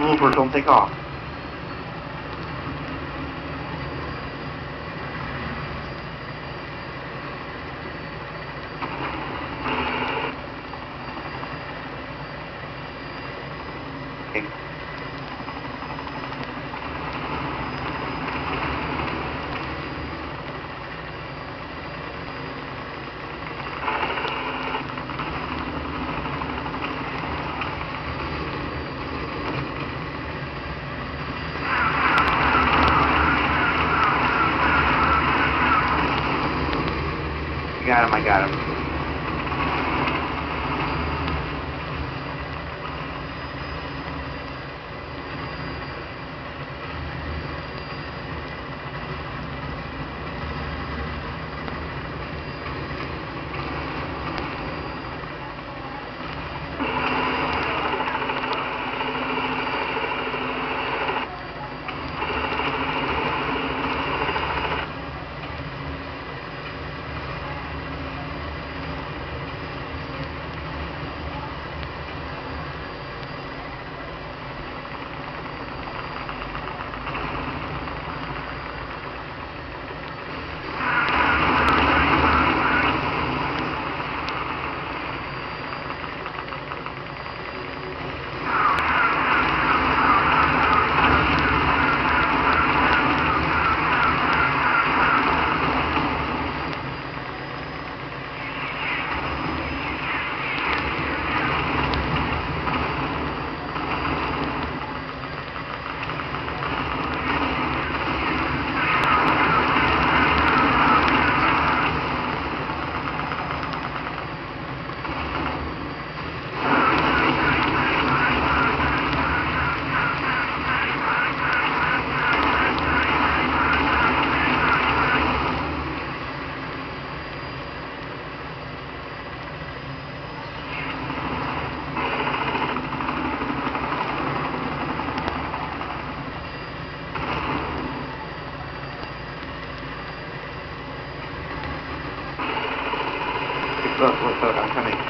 maneuver, don't take off. Okay. Got him, I got him. Look, I'm coming.